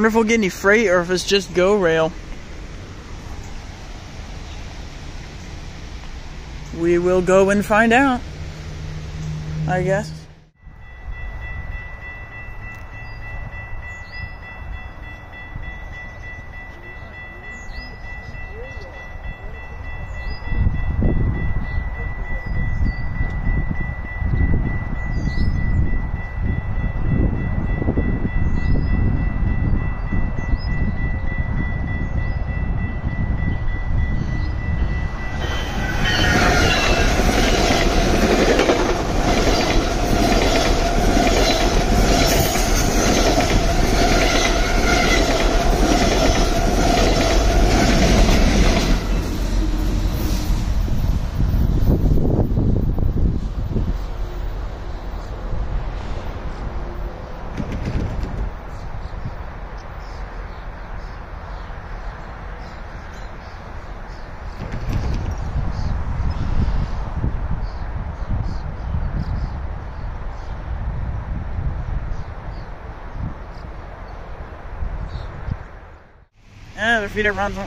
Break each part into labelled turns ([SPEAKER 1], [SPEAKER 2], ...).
[SPEAKER 1] Wonder if we'll get any freight or if it's just GO rail. We will go and find out. I guess. Yeah, their feet are runs.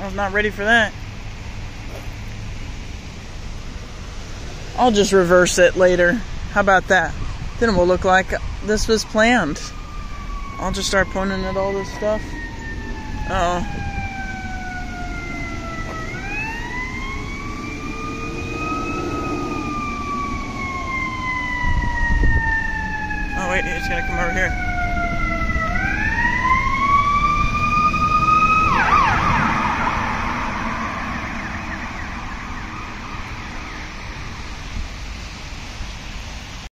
[SPEAKER 1] I was not ready for that. I'll just reverse it later. How about that? Then it will look like this was planned. I'll just start pointing at all this stuff. Uh oh. Oh wait, it's gonna come over here.